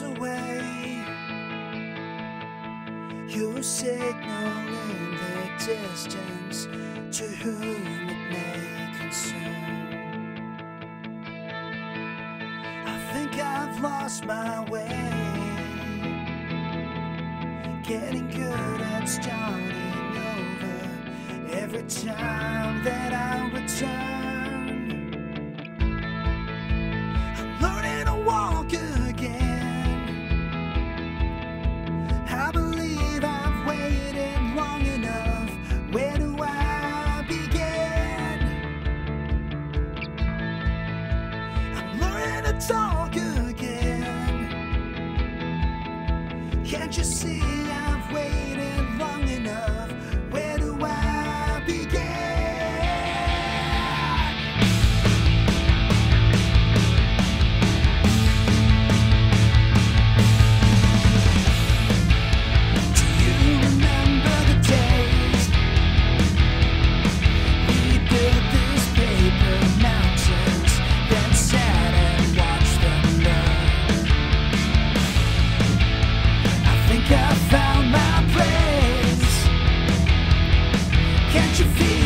away. You signal in the distance to whom it may concern. I think I've lost my way. Getting good at starting over every time that I return. talk again. Can't you see that? Can't you feel?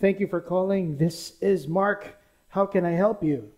Thank you for calling. This is Mark. How can I help you?